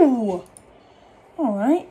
Ooh. All right.